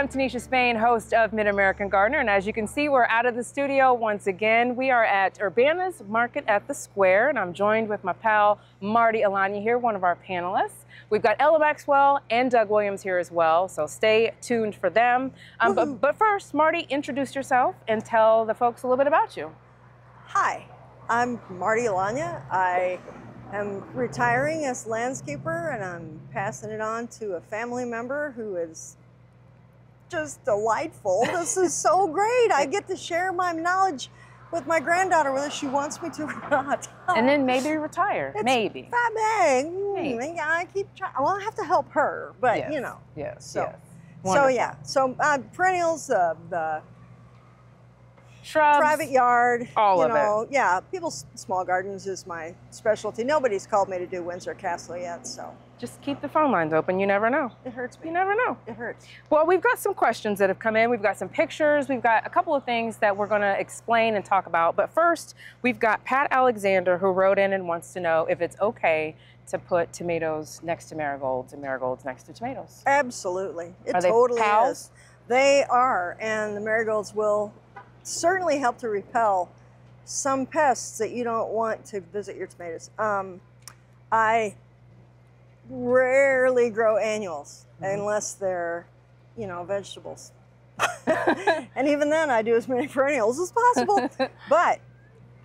I'm Tanisha Spain, host of Mid American Gardener, and as you can see, we're out of the studio once again. We are at Urbana's Market at the Square, and I'm joined with my pal Marty Alanya here, one of our panelists. We've got Ella Maxwell and Doug Williams here as well, so stay tuned for them. Um, but, but first, Marty, introduce yourself and tell the folks a little bit about you. Hi, I'm Marty Alanya. I am retiring as landscaper and I'm passing it on to a family member who is just delightful. This is so great. I get to share my knowledge with my granddaughter, whether she wants me to or not. And then maybe retire. It's maybe. Fat bang. Maybe. I keep trying. Well, I have to help her, but Yes, you know. Yes. So, yes. so yeah. So uh, perennials, uh, the Shrubs. private yard. all you of it. know, Yeah, people's small gardens is my specialty. Nobody's called me to do Windsor Castle yet, so Just keep the phone lines open. You never know. it hurts You never know. It hurts. Well, we've got some questions that have come in. We've got some pictures. We've got a couple of things that we're going to explain and talk about. But first, we've got Pat Alexander who wrote in and wants to know if it's okay to put tomatoes next to marigolds and marigolds next to tomatoes. Absolutely. It Are they totally pals? is. They are, and the marigolds will certainly help to repel some pests that you don't want to visit your tomatoes. Um, I rarely grow annuals Mhm. unless they're, you know, vegetables. and even then, I do as many perennials as possible. But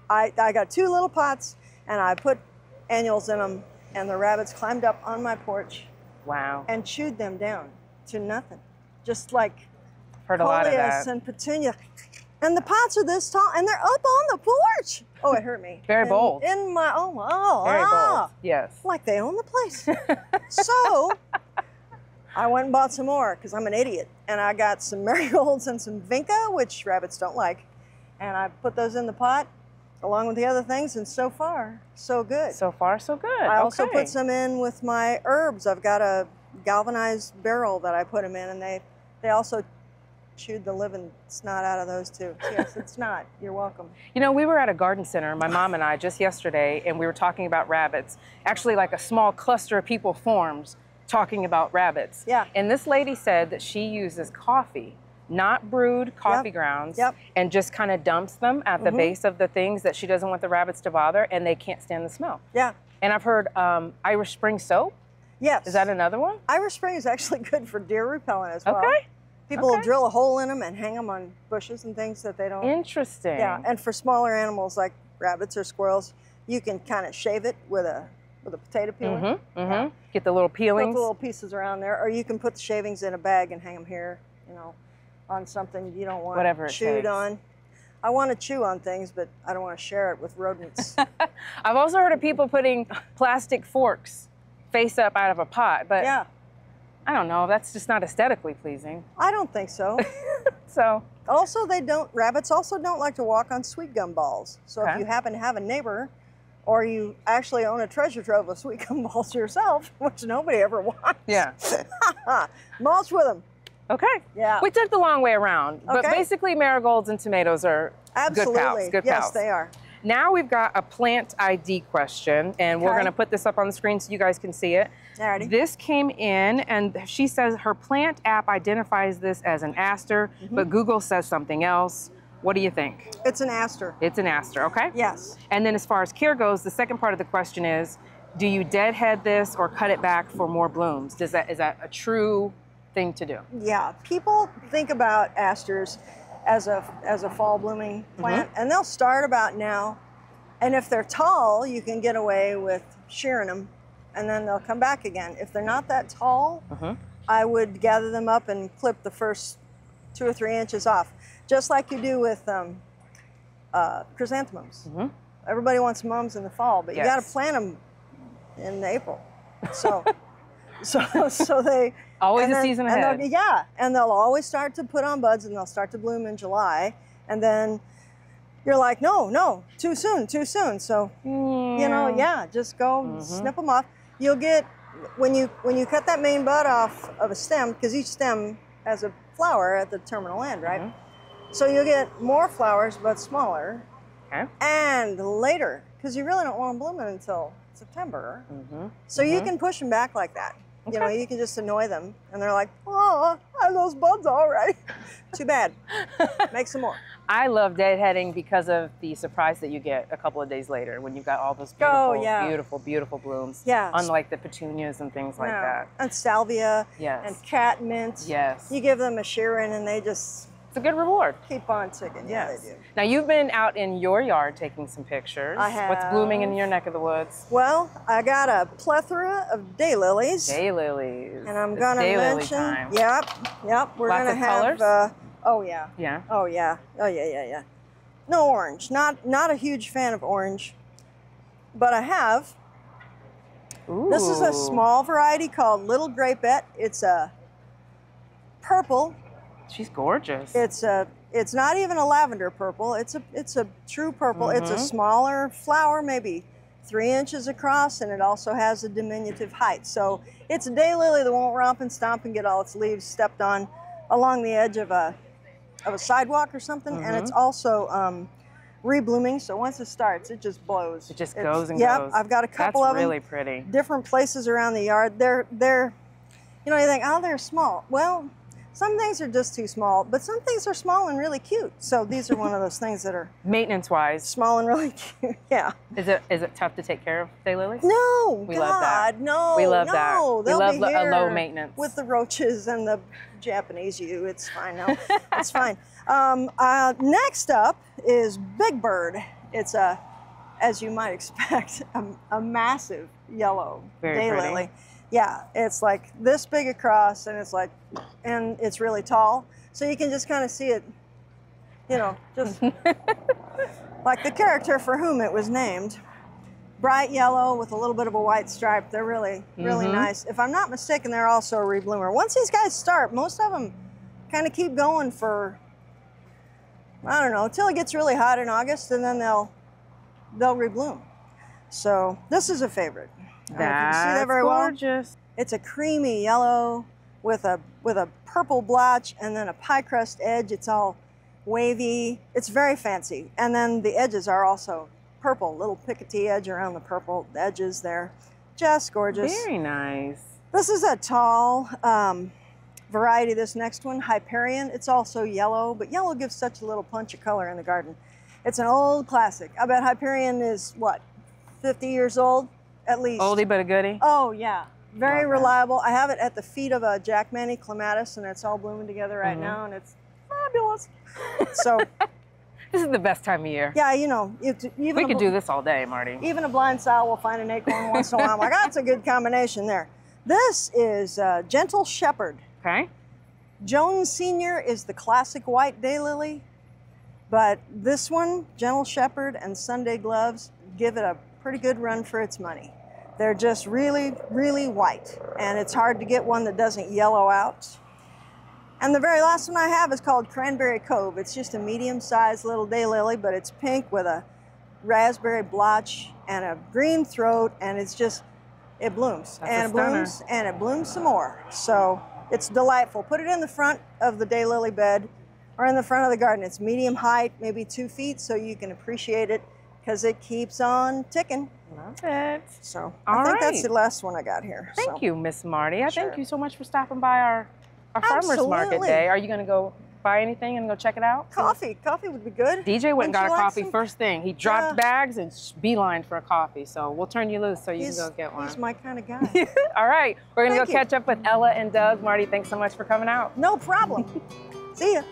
I, I got two little pots, and I put annuals in them, and the rabbits climbed up on my porch Wow. and chewed them down to nothing, just like Heard a lot of that. and petunia. And the pots are this tall, and they're up on the porch. Oh, it hurt me. Very And bold. In my oh, oh Very ah, bold. Yes. like they own the place. so I went and bought some more because I'm an idiot, and I got some marigolds and some vinca, which rabbits don't like, and I put those in the pot along with the other things, and so far, so good. So far, so good. I also Okay. put some in with my herbs. I've got a galvanized barrel that I put them in, and they they also chewed the living snot out of those two. Yes, it's not. You're welcome. You know, we were at a garden center, my mom and I, just yesterday, and we were talking about rabbits. Actually, like a small cluster of people forms talking about rabbits. Yeah. And this lady said that she uses coffee, not brewed coffee grounds, Yep. and just kind of dumps them at the Mhm. base of the things that she doesn't want the rabbits to bother, and they can't stand the smell. Yeah. And I've heard um, Irish Spring soap. Yes. Is that another one? Irish Spring is actually good for deer repellent as well. Okay. People will okay. drill a hole in them and hang them on bushes and things that they don't. Interesting. Yeah, and for smaller animals like rabbits or squirrels, you can kind of shave it with a with a potato peeler. Mm-hmm. Mm-hmm. Get the little Put the little pieces around there, or you can put the shavings in a bag and hang them here, you know, on something you don't want Whatever chewed takes. on. I want to chew on things, but I don't want to share it with rodents. I've also heard of people putting plastic forks face up out of a pot, but yeah, I don't know. That's just not aesthetically pleasing. I don't think so. So, also, they don't. Rabbits also don't like to walk on sweet gum balls. So Okay. if you happen to have a neighbor, or you actually own a treasure trove of sweet gum balls yourself, which nobody ever wants, yeah. mulch with them. Okay. Yeah, We took the long way around, but basically marigolds and tomatoes are absolutely. good pals. Good yes, they are. Now we've got a plant ID question, and we're going to put this up on the screen so you guys can see it. Alrighty. This came in, and she says her plant app identifies this as an aster, Mm-hmm. but Google says something else. What do you think? It's an aster. It's an aster, okay? Yes. And then as far as care goes, the second part of the question is, do you deadhead this or cut it back for more blooms? Does that is that a true thing to do? Yeah, people think about asters as a as a fall blooming Mm-hmm. plant, and they'll start about now. And if they're tall, you can get away with shearing them, and then they'll come back again. If they're not that tall, Mhm. I would gather them up and clip the first two or three inches off, just like you do with um, uh, chrysanthemums. Mhm. Everybody wants mums in the fall, but you got to plant them in April. So, so, so they Always and a season ahead. they'll- yeah, and they'll always start to put on buds and they'll start to bloom in July. And then you're like, no, no, too soon, too soon. So, you know, yeah, just go Mm-hmm. snip them off. You'll get, when you, when you cut that main bud off of a stem, because each stem has a flower at the terminal end, right? Mm-hmm. So you'll get more flowers, but smaller Okay. and later, because you really don't want them blooming until September. Mhm. So you can push them back like that. You know, you can just annoy them, and they're like, "Oh, I have those buds already." Too bad. Make some more. I love deadheading because of the surprise that you get a couple of days later when you've got all those beautiful, Oh, yeah. beautiful, beautiful blooms. Yeah. Unlike the petunias and things like Yeah. that. And salvia Yes. and catmint. yes. You give them a shearing, and they just it's a good reward. keep on ticking. Yeah, Yes. do. Now you've been out in your yard taking some pictures. I have. What's blooming in your neck of the woods? Well, I got a plethora of daylilies. Daylilies. And I'm It's gonna mention, time. yep, yep, we're Lots gonna have. Uh, oh yeah, Yeah. oh yeah, oh yeah, yeah, yeah. No orange. Not not a huge fan of orange, but I have. Ooh. This is a small variety called Little Grapette. It's a purple. She's gorgeous. It's a. It's not even a lavender purple. It's a. It's a true purple. It's a Mhm. smaller flower, maybe three inches across, and it also has a diminutive height. So it's a daylily that won't romp and stomp and get all its leaves stepped on along the edge of a of a sidewalk or something. And it's also um, reblooming. So once it starts, it just blows. It just It's- goes and yep, goes. Yep, I've got a couple That's of really them pretty. different places around the yard. They're they're you know you think oh they're small. Well, some things are just too small, but some things are small and really cute. So these are one of those things that are Maintenance wise, small and really cute. Yeah. is it is it tough to take care of daylilies? No, We God, love that. no, we love no. that. We love be lo- a low maintenance. with the roaches and the Japanese you. It's fine now. it's fine. Um, uh, next up is Big Bird. It's a, as you might expect, a, a massive yellow Very daylily. pretty. Yeah, it's like this big across, and it's like, and it's really tall, so you can just kind of see it. You know, just like the character for whom it was named. Bright yellow with a little bit of a white stripe. They're really, really Mhm. nice. If I'm not mistaken, they're also a rebloomer. Once these guys start, most of them kind of keep going for, I don't know, until it gets really hot in August, and then they'll they'll rebloom. So this is a favorite. I don't know if you can see That's that very well. gorgeous. It's a creamy yellow with a with a purple blotch and then a pie crust edge. It's all wavy. It's very fancy. And then the edges are also purple, little pickety edge around the purple edges there. Just gorgeous. Very nice. This is a tall um, variety. This next one, Hyperion. It's also yellow, but yellow gives such a little punch of color in the garden. It's an old classic. I bet Hyperion is what, 50 years old at least. Oldie but a goodie. Oh yeah, very reliable. I have it at the feet of a Jackmanii clematis, and it's all blooming together right Mhm. now, and it's fabulous. so This is the best time of year. yeah, you know, it, even we could do this all day, Marty. even a blind sow will find an acorn once in a while. I'm like, that's a good combination there. This is uh, Gentle Shepherd. Okay. Joan Senior is the classic white daylily, but this one, Gentle Shepherd and Sunday Gloves, give it a pretty good run for its money. They're just really, really white, and it's hard to get one that doesn't yellow out. And the very last one I have is called Cranberry Cove. It's just a medium-sized little daylily, but it's pink with a raspberry blotch and a green throat, and it's just it blooms That's and it blooms and it blooms some more. So it's delightful. Put it in the front of the daylily bed or in the front of the garden. It's medium height, maybe two feet, so you can appreciate it because it keeps on ticking. Love it. So All I think that's the last one I got here. Thank so. you, Miss Marty. I Sure. thank you so much for stopping by our, our farmers market day. Are you going to go buy anything and go check it out? Coffee, coffee would be good. DJ went and got a like coffee some? first thing. He dropped Yeah. bags and sh- beeline for a coffee. So we'll turn you loose so you he's, can go get one. He's my kind of guy. All right. We're going to go you. catch up with Ella and Doug. Marty, thanks so much for coming out. no problem. See ya.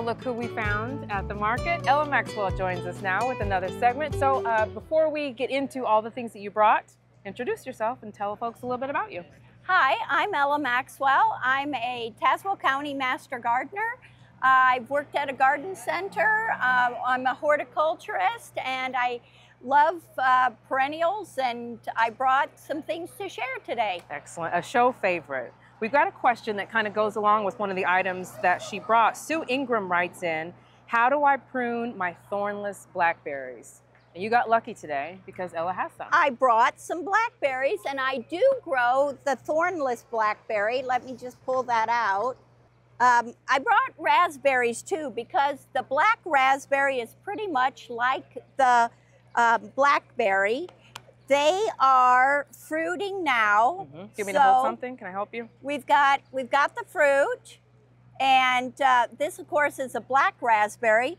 Look who we found at the market. Ella Maxwell joins us now with another segment. So uh, before we get into all the things that you brought, introduce yourself and tell folks a little bit about you. Hi, I'm Ella Maxwell. I'm a Tazewell County Master Gardener. I've worked at a garden center. Uh, I'm a horticulturist and I love uh, perennials and I brought some things to share today. Excellent. A show favorite. We've got a question that kind of goes along with one of the items that she brought. Sue Ingram writes in, how do I prune my thornless blackberries? And you got lucky today because Ella has some. I brought some blackberries and I do grow the thornless blackberry. Let me just pull that out. Um, I brought raspberries too because the black raspberry is pretty much like the uh, blackberry. They are fruiting now. Mm-hmm. Do you want me to hold something? Can I help you? We've got we've got the fruit, and uh, this, of course, is a black raspberry.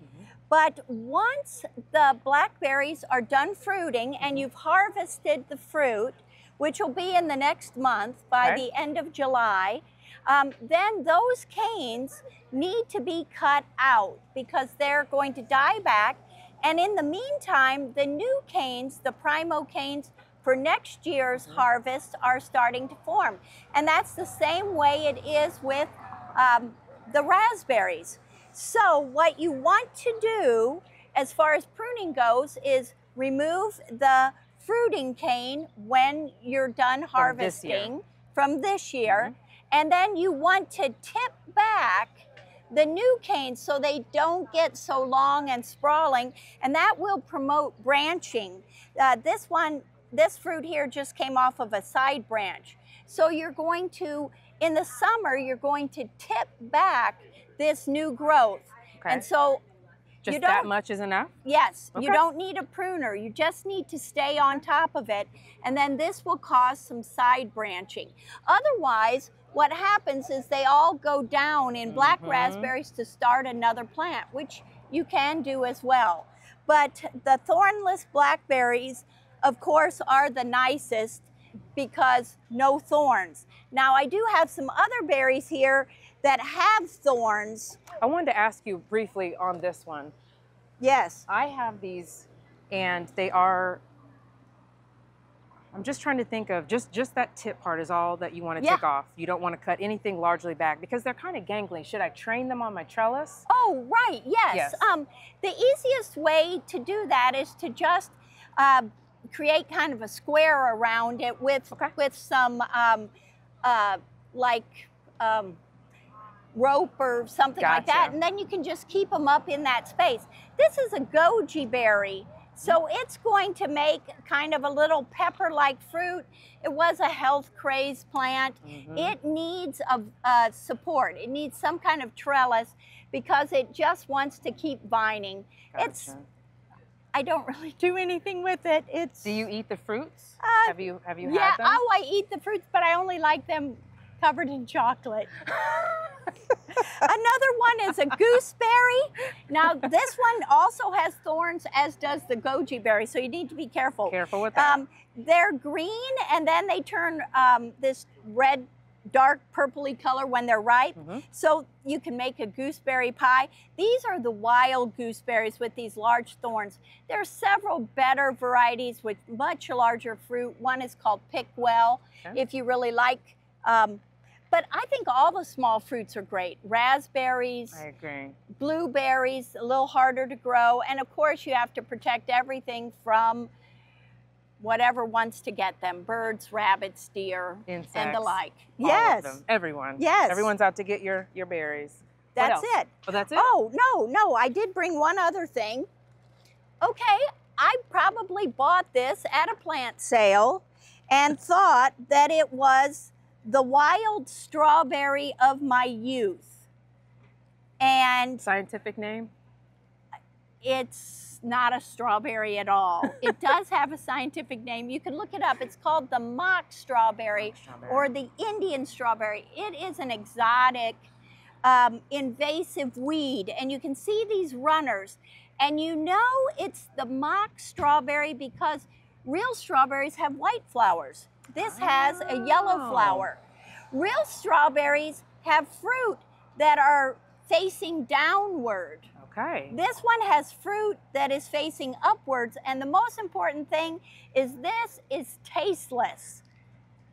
But once the blackberries are done fruiting and you've harvested the fruit, which will be in the next month by Okay. the end of July, um, then those canes need to be cut out because they're going to die back. And in the meantime, the new canes, the primocanes for next year's harvest, are starting to form. And that's the same way it is with um, the raspberries. So, what you want to do as far as pruning goes is remove the fruiting cane when you're done From this year. harvesting from this year. And then you want to tip back the new canes so they don't get so long and sprawling, and that will promote branching. Uh, this one, this fruit here just came off of a side branch. So you're going to, in the summer, you're going to tip back this new growth. Okay. And so Just that much is enough? Yes, Okay. you don't need a pruner. You just need to stay on top of it. And then this will cause some side branching. Otherwise, what happens is they all go down in black Mhm. raspberries to start another plant, which you can do as well. But the thornless blackberries, of course, are the nicest because no thorns. Now, I do have some other berries here that have thorns. I wanted to ask you briefly on this one. Yes. I have these, and they are. I'm just trying to think of just just that tip part is all that you want to Yeah. take off. You don't want to cut anything largely back because they're kind of gangly. Should I train them on my trellis? Oh, right. Yes. Yes. Um, the easiest way to do that is to just uh, create kind of a square around it with Okay. with some um, uh, like um, rope or something like that, and then you can just keep them up in that space. This is a goji berry. So it's going to make kind of a little pepper-like fruit. It was a health craze plant. Mhm. It needs a, uh, support. It needs some kind of trellis because it just wants to keep vining. It's I don't really do anything with it. It's Do you eat the fruits? Uh, have you have you yeah. had them? Oh, I eat the fruits, but I only like them covered in chocolate. Another one is a gooseberry. Now this one also has thorns, as does the goji berry. So you need to be careful. Careful with that. Um, they're green and then they turn um, this red, dark purpley color when they're ripe. Mhm. So you can make a gooseberry pie. These are the wild gooseberries with these large thorns. There are several better varieties with much larger fruit. One is called Pixwell, Okay. if you really like. Um, but I think all the small fruits are great. Raspberries, I agree. blueberries, a little harder to grow. And of course, you have to protect everything from whatever wants to get them birds, rabbits, deer, Insects. and the like. all of yes, them, Everyone. Yes. Everyone's out to get your your berries. That's it. Oh, that's it. Oh, no, no, I did bring one other thing. Okay, I probably bought this at a plant sale and thought that it was the wild strawberry of my youth. And Scientific name? it's not a strawberry at all. it does have a scientific name. You can look it up. It's called the mock strawberry Strawberry. or the Indian strawberry. It is an exotic, um, invasive weed, and you can see these runners. And you know it's the mock strawberry because real strawberries have white flowers. This has a yellow Oh. flower. Real strawberries have fruit that are facing downward. Okay. This one has fruit that is facing upwards, and the most important thing is this is tasteless.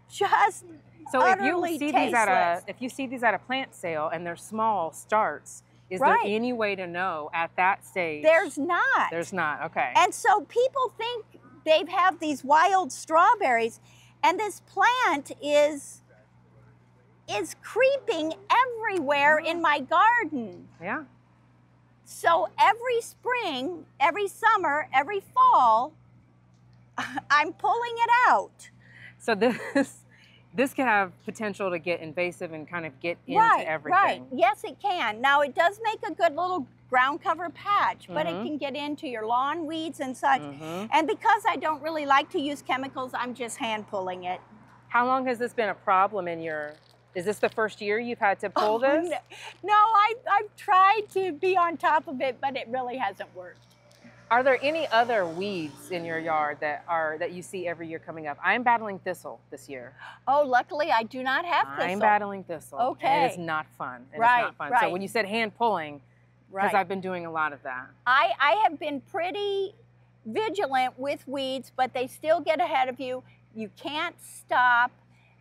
Just So if you see these at a if you see these at a plant sale and they're small starts, is Right. there any way to know at that stage? there's not. There's not. Okay. And so people think they have these wild strawberries, and this plant is is creeping everywhere in my garden. yeah. So every spring, every summer, every fall, I'm pulling it out. So this this could have potential to get invasive and kind of get into right, everything. right. Yes, it can. Now it does make a good little ground cover patch, but Mhm. it can get into your lawn weeds and such. Mhm. And because I don't really like to use chemicals, I'm just hand pulling it. How long has this been a problem in your? Is this the first year you've had to pull Oh, this? No, no I, I've tried to be on top of it, but it really hasn't worked. Are there any other weeds in your yard that are that you see every year coming up? I'm battling thistle this year. Oh, luckily I do not have thistle. I'm battling thistle. Okay. it's not fun. And Right, It's not fun. So when you said hand pulling, because Right. I've been doing a lot of that. I, I have been pretty vigilant with weeds, but they still get ahead of you. You can't stop.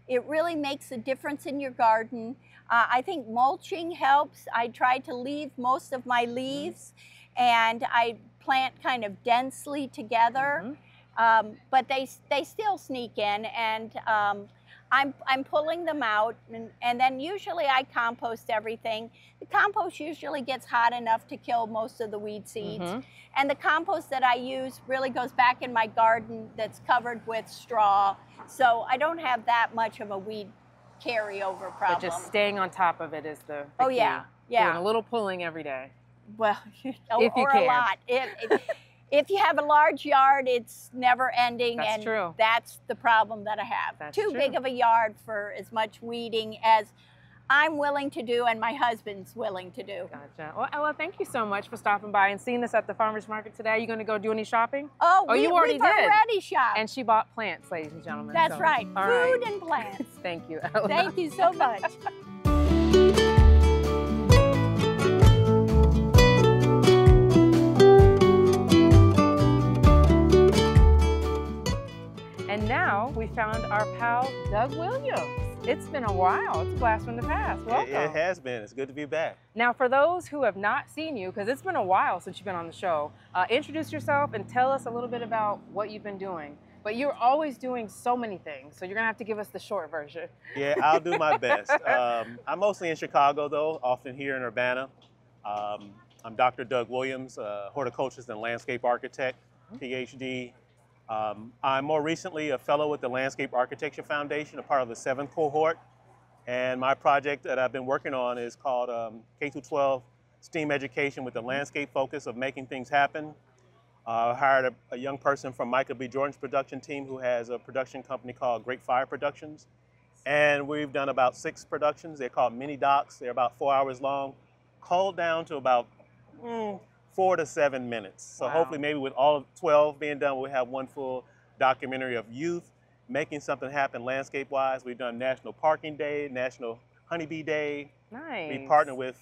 It really makes a difference in your garden. Uh, I think mulching helps. I try to leave most of my leaves and I plant kind of densely together. Mhm. Um, but they, they still sneak in and um, I'm, I'm pulling them out and, and then usually I compost everything. The compost usually gets hot enough to kill most of the weed seeds. Mhm. And the compost that I use really goes back in my garden that's covered with straw. So I don't have that much of a weed carryover problem. But just staying on top of it is the, the oh, key. yeah. Doing Yeah. a little pulling every day. Well, If or, you or can. a lot. If, if, if you have a large yard, it's never ending. That's and true. that's the problem that I have. That's Too true. big of a yard for as much weeding as I'm willing to do and my husband's willing to do. Gotcha. Well, Ella, thank you so much for stopping by and seeing us at the farmers market today. Are You going to go do any shopping? Oh, Oh, we, you already we've did. already shopped. And she bought plants, ladies and gentlemen. That's so- right. All Food right. and plants. Thank you, Ella. Thank you so much. And now we found our pal Doug Williams. It's been a while. It's a blast from the past. Welcome. it has been. It's good to be back. Now, for those who have not seen you, because it's been a while since you've been on the show, uh, introduce yourself and tell us a little bit about what you've been doing. But you're always doing so many things, so you're gonna have to give us the short version. Yeah, I'll do my best. Um, I'm mostly in Chicago, though, often here in Urbana. Um, I'm Dr. Doug Williams, uh, horticulturist and landscape architect, PhD. Um, I'm more recently a fellow with the Landscape Architecture Foundation, a part of the seventh cohort. And my project that I've been working on is called um, K 12 STEAM Education with the landscape focus of making things happen. Uh, I hired a, a young person from Michael B. Jordan's production team who has a production company called Great Fire Productions. And we've done about six productions. They're called mini docs. They're about four hours long, culled down to about mm, four to seven minutes. So Wow. hopefully, maybe with all of 12 being done, we'll have one full documentary of youth making something happen landscape wise. We've done National Parking Day, National Honeybee Day. Nice. We partner with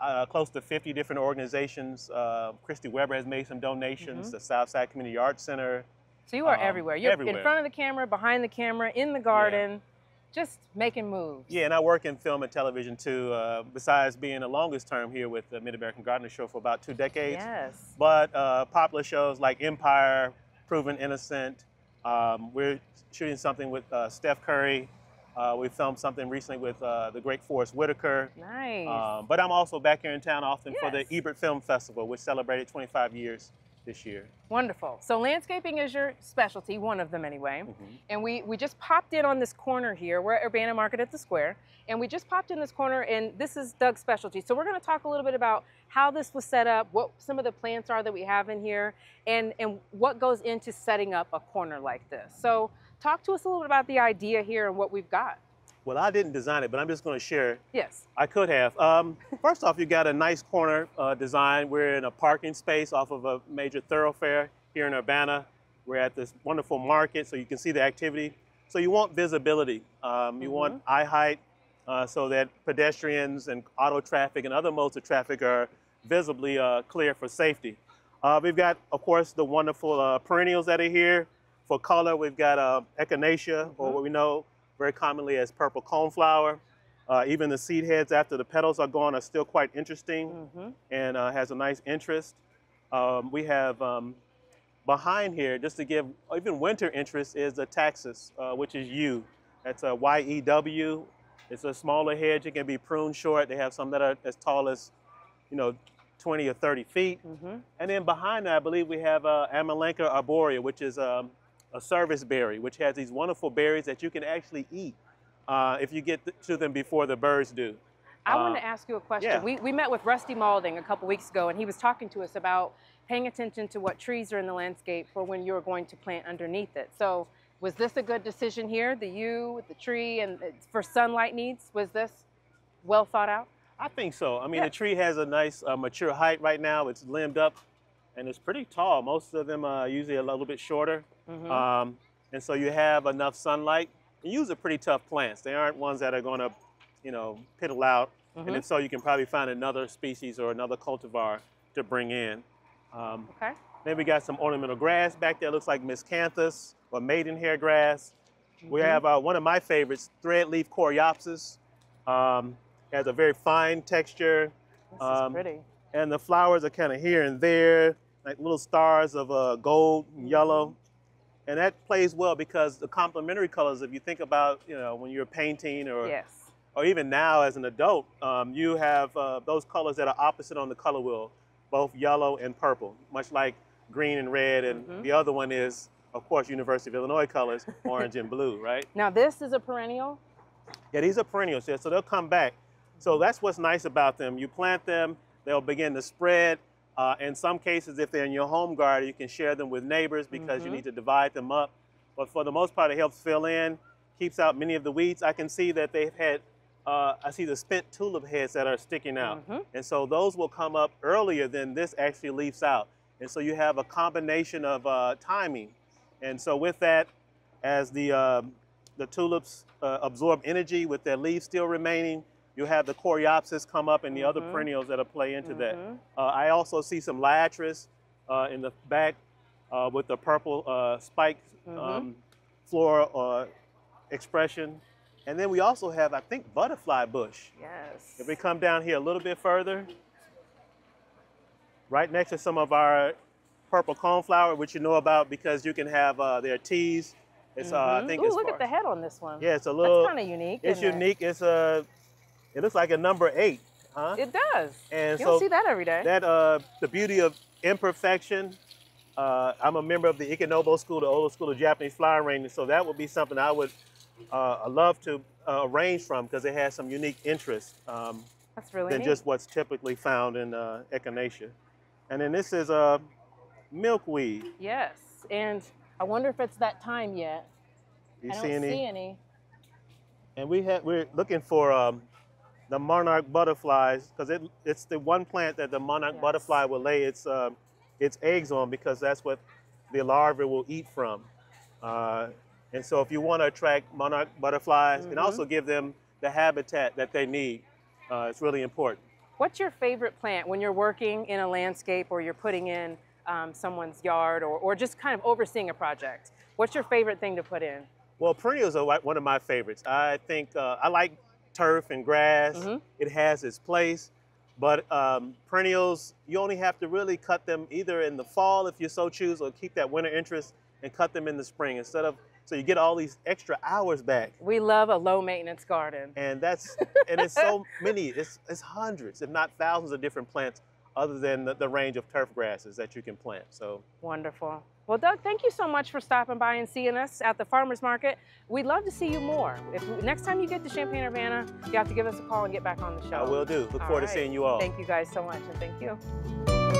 uh, close to 50 different organizations. Uh, Christy Webber has made some donations. Mhm. The Southside Community Arts Center. So you are um, everywhere. You're everywhere. in front of the camera, behind the camera, in the garden, just making moves. Yeah, and I work in film and television too. Uh, besides being the longest term here with the Mid American Gardener Show for about two decades. Yes. But uh, popular shows like Empire, Proven Innocent. Um, we're shooting something with uh, Steph Curry. Uh, we filmed something recently with uh, the great Forest Whitaker. Nice. Um, but I'm also back here in town often for the Ebert Film Festival, which celebrated 25 years this year. Wonderful. So landscaping is your specialty, one of them anyway. Mhm. And we, we just popped in on this corner here. We're at Urbana Market at the Square. And we just popped in this corner, and this is Doug's specialty. So we're going to talk a little bit about how this was set up, what some of the plants are that we have in here, and, and what goes into setting up a corner like this. So talk to us a little bit about the idea here and what we've got. Well, I didn't design it, but I'm just going to share Yes. I could have. Um, first off, you got a nice corner uh, design. We're in a parking space off of a major thoroughfare here in Urbana. We're at this wonderful market, so you can see the activity. So you want visibility. Um, you want eye height uh, so that pedestrians and auto traffic and other modes of traffic are visibly uh, clear for safety. Uh, we've got, of course, the wonderful uh, perennials that are here. For color, we've got uh, echinacea, or Mhm. what we know very commonly as purple coneflower. Uh, even the seed heads after the petals are gone are still quite interesting Mm-hmm. and uh, has a nice interest. Um, we have um, behind here, just to give even winter interest, is the taxus, uh, which is yew. That's a Y-E-W. It's a smaller hedge. It can be pruned short. They have some that are as tall as, you know, 20 or 30 feet. Mm-hmm. And then behind that, I believe we have uh, Amelanchier arborea, which is um, a service berry, which has these wonderful berries that you can actually eat. uh, if you get to them before the birds do. I Uh, want to ask you a question. yeah. We, we met with Rusty Malding a couple weeks ago, and he was talking to us about paying attention to what trees are in the landscape for when yew're going to plant underneath it. So, was this a good decision here? The you, the tree, and it's for sunlight needs? Was this well thought out? I think so. I mean, Yeah. the tree has a nice uh, mature height right now. It's limbed up and it's pretty tall. Most of them are usually a little bit shorter. Mhm. Um, and so you have enough sunlight. And usually pretty tough plants. They aren't ones that are going to, you know, piddle out. And Mhm. if so, you can probably find another species or another cultivar to bring in. Um, Okay. then we got some ornamental grass back there. Looks like miscanthus or maidenhair grass. We Mhm. have uh, one of my favorites, threadleaf coreopsis. Um, has a very fine texture, This um, is pretty. and the flowers are kind of here and there, like little stars of uh, gold and yellow. And that plays well because the complementary colors, if you think about, you know, when you're painting or, Yes. or even now as an adult, um, you have uh, those colors that are opposite on the color wheel, both yellow and purple, much like green and red. And Mhm. the other one is, of course, University of Illinois colors, orange and blue, right? Now, this is a perennial. Yeah, these are perennials here, so they'll come back. So that's what's nice about them. You plant them, they'll begin to spread. Uh, in some cases, if they're in your home garden, you can share them with neighbors because you Mhm. need to divide them up. But for the most part, it helps fill in, keeps out many of the weeds. I can see that they've had, uh, I see the spent tulip heads that are sticking out. Mhm. And so those will come up earlier than this actually leaves out. And so you have a combination of uh, timing. And so with that, as the, um the tulips uh, absorb energy with their leaves still remaining, you have the coreopsis come up and the other Mhm. perennials that'll play into that. Mhm. Uh, I also see some liatris uh, in the back uh, with the purple uh, spike Mhm. um, floral uh, expression. And then we also have, I think, butterfly bush. Yes. If we come down here a little bit further, right next to some of our purple coneflower, which you know about because you can have uh, their teas. It's, uh, I Mhm. think Ooh, it's look for- at the head on this one. yeah, it's a little. That's kind of unique. it's isn't it? unique. It's a. It looks like a number eight, huh? It does. and you so don't see that every day. that uh, the beauty of imperfection. Uh, I'm a member of the Ikenobo School, the old school of Japanese flower arranging, so that would be something I would uh, love to uh, arrange from because it has some unique interests um, That's really than neat. just what's typically found in uh, echinacea. And then this is a uh, milkweed. Yes, and I wonder if it's that time yet. You I don't see any? see any. And we have we're looking for um, the monarch butterflies because it, it's the one plant that the monarch Yes. butterfly will lay its um, its eggs on because that's what the larvae will eat from. Uh, and so if you want to attract monarch butterflies and Mhm. also give them the habitat that they need, uh, it's really important. What's your favorite plant when you're working in a landscape or you're putting in um, someone's yard or, or just kind of overseeing a project? What's your favorite thing to put in? Well, perennials are one of my favorites. I think uh, I like turf and grass. Mhm. It has its place. But um, perennials, you only have to really cut them either in the fall if you so choose, or keep that winter interest and cut them in the spring instead of so you get all these extra hours back. We love a low maintenance garden. And that's and it's so many. It's it's hundreds, if not thousands, of different plants other than the, the range of turf grasses that you can plant. So Wonderful. Well, Doug, thank you so much for stopping by and seeing us at the farmers market. We'd love to see you more. If next time you get to Champaign Urbana, you have to give us a call and get back on the show. I will do. Look All forward right. to seeing you all. Thank you guys so much, and thank you.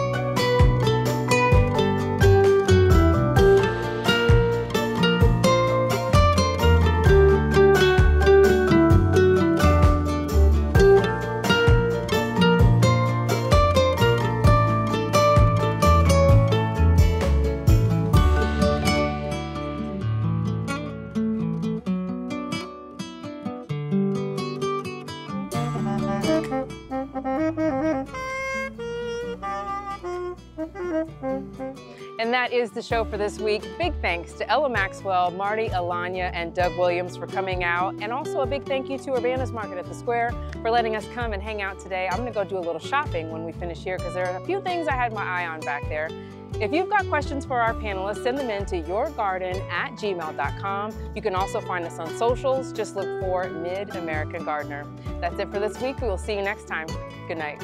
The show for this week. Big thanks to Ella Maxwell, Marty Alanya, and Doug Williams for coming out. And also a big thank you to Urbana's Market at the Square for letting us come and hang out today. I'm gonna go do a little shopping when we finish here because there are a few things I had my eye on back there. If you've got questions for our panelists, send them in to yourgarden at gmail.com. You can also find us on socials. Just look for Mid American Gardener. That's it for this week. We will see you next time. Good night.